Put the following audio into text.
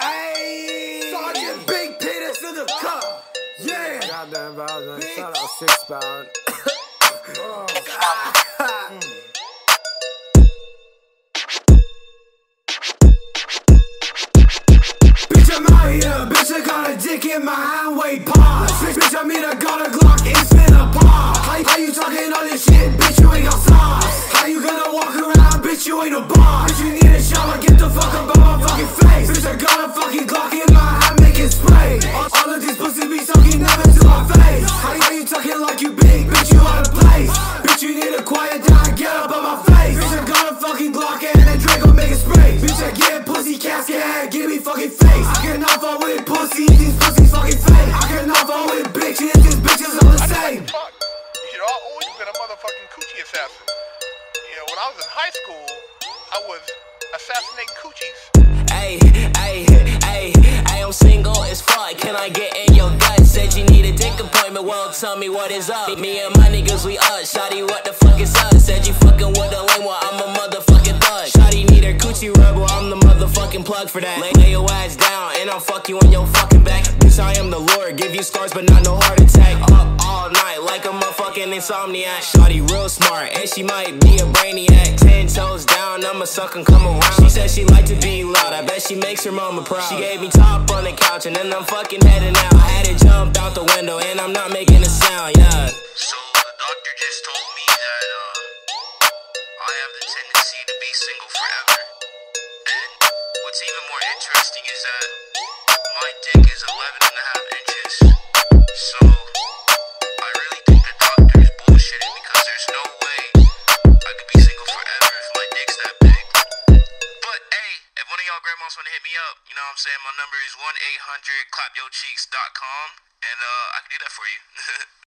Ayy, Sergeant Big Peters in the cup. Yeah. Goddamn Valentine. Shout out Sixbound. Bitch, oh. Never to my face. How, how you talking like you big? Bitch, you out of place. Bitch, you need to quiet down. Get up on my face. Bitch, I got a fucking Glock and a Draco making spray. Bitch, I get pussy casket head. Give me fucking face. I cannot fuck with pussy. These pussies fucking fake. I cannot fuck with bitches. These bitches all the same. Fuck. You know, oh, I've always been a motherfucking coochie assassin. You know, when I was in high school, I was assassinating coochies. Ayy, appointment. Well, tell me what is up. Me and my niggas, we up. Shotty, what the fuck is up? Said you fucking with a lame, well, I'm a motherfucking thug. Shotty need her coochie rub, well, I'm the motherfucking plug for that. Lay, lay your ass down, I'll fuck you on your fucking back. Bitch, I am the Lord. Give you scars, but not no heart attack. Up all night, like a motherfucking insomniac. Shotty real smart, and she might be a brainiac. Ten toes down, I'ma suck and come around. She said she like to be loud, I bet she makes her mama proud. She gave me top on the couch, and then I'm fucking heading out. I had to jump out the window, and I'm not making a sound, yeah. So the doctor just told me that uh, I have the tendency to be single forever. What's even more interesting is that my dick is 11 and a half inches. So I really think the doctor is bullshitting because there's no way I could be single forever if my dick's that big. But hey, if one of y'all grandmas want to hit me up, you know what I'm saying? My number is 1 800 clapyourcheeks.com and uh, I can do that for you.